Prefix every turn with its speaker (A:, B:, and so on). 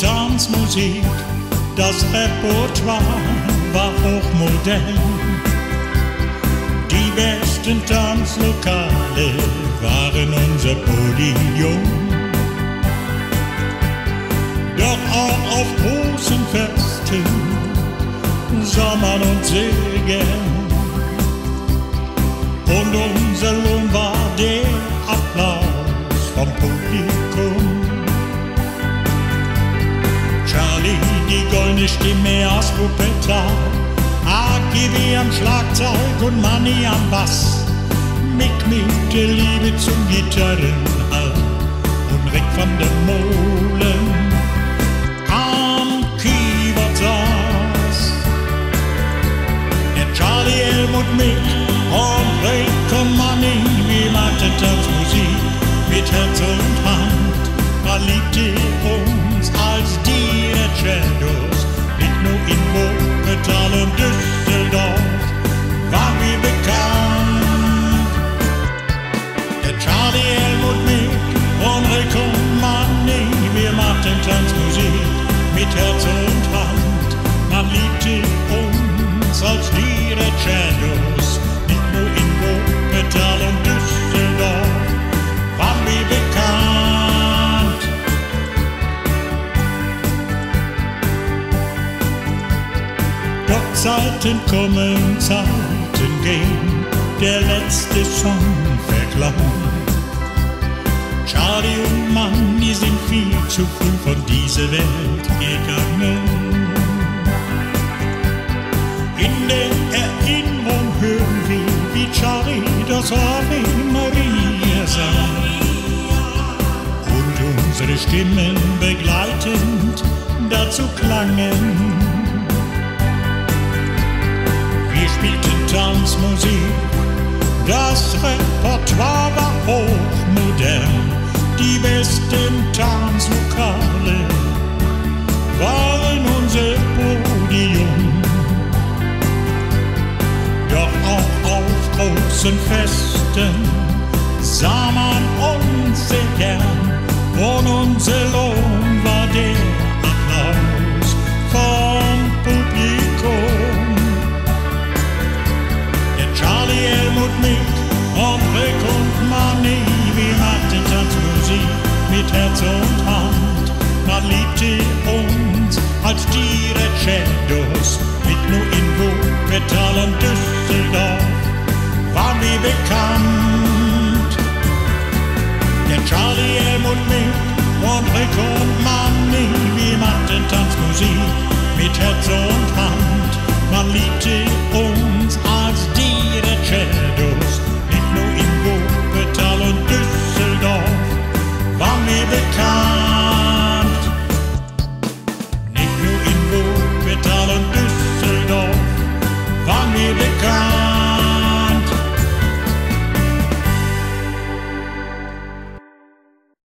A: Tanzmusik, das Repertoire war hochmodern. Die besten Tanzlokale waren unser Podium. Doch auch auf großen Festen sah man uns sehr gern. Und unser Lohn war der Applaus vom Publikum. Charlie, die goldene Stimme aus Wuppertal, AGB am Schlagzeug und Manny am Bass, Mick mit der Liebe zum Gitarrenhall und Rick van der Molen am Keyboard saß. Der Charlie, Helmut, Mick und Rick und Manny, wir machten Tanzmusik mit Herz und Hand. Man liebte Düsseldorf waren wir bekannt. Der Charlie, Helmut, Mick und Manny, wir machten Tanzmusik mit Herz und Hand. Zeiten kommen, Zeiten gehen, der letzte Song verklang. Charlie und Manny sind viel zu früh von dieser Welt gegangen. In der Erinnerung hören wir, wie Charlie das Ave Maria sang. Und unsere Stimmen begleitend dazu klangen. Wir spielten Tanzmusik, das Repertoire war hochmodern. Die besten Tanzlokale waren unser Podium. Doch auch auf großen Festen sah man uns sehr gern und unser Niet Nicht nur in Wut, en Düsseldorf waren we bekend.